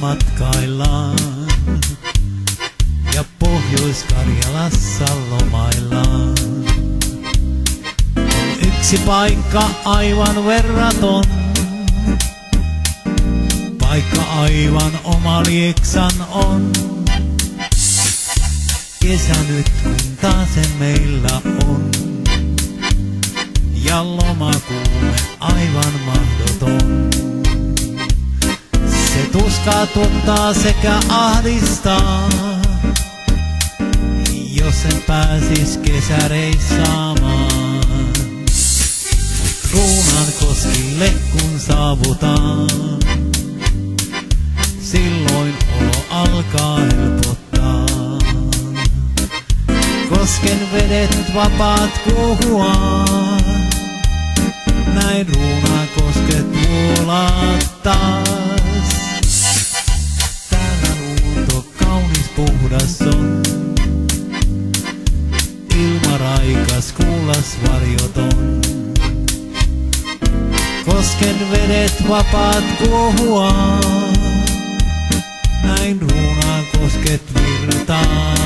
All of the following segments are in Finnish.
matkaillaan. Ja Pohjois-Karjalassa lomaillaan. On yksi paikka aivan verraton. Paikka aivan oma lieksan on. Kesä nyt kun taasen meillä on. Ja lomakuume aivan mahdoton. Tuottaa sekä ahdistaa, jos en pääsis kesäreissaamaan. Ruunan koskille kun saavutaan, silloin olo alkaa helpottaa. Kosken vedet vapaat kuohuaan, näin ruunaan kosket raikas kuulas varjoton. Kosken vedet vapaat kuohuaan, näin ruunaan kosket virtaamaan.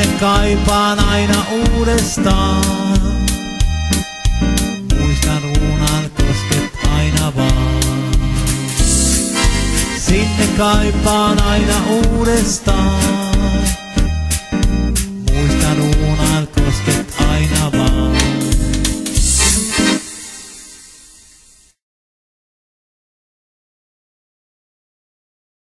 Sinne kaipaan aina uudestaan. Muistan ruunan kosket aina vaan. Sinne kaipaan aina uudestaan.